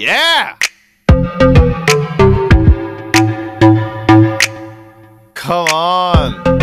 Yeah! Come on!